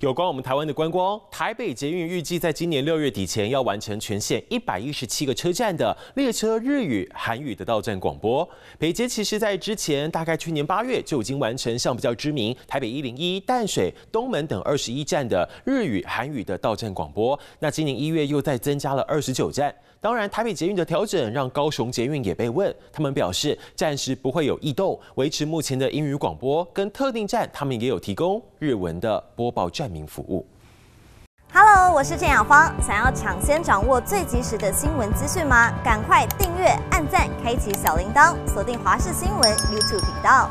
有关我们台湾的观光，台北捷运预计在今年六月底前要完成全线一百一十七个车站的列车日语、韩语的到站广播。北捷其实在之前，大概去年八月就已经完成像比较知名台北一零一、淡水、东门等二十一站的日语、韩语的到站广播。那今年一月又再增加了二十九站。当然，台北捷运的调整让高雄捷运也被问，他们表示暂时不会有异动，维持目前的英语广播，跟特定站他们也有提供日文的播报站名服务。Hello，我是郑雅芳，想要抢先掌握最及时的新闻资讯吗？赶快订阅、按赞、开启小铃铛，锁定华视新闻 YouTube 频道。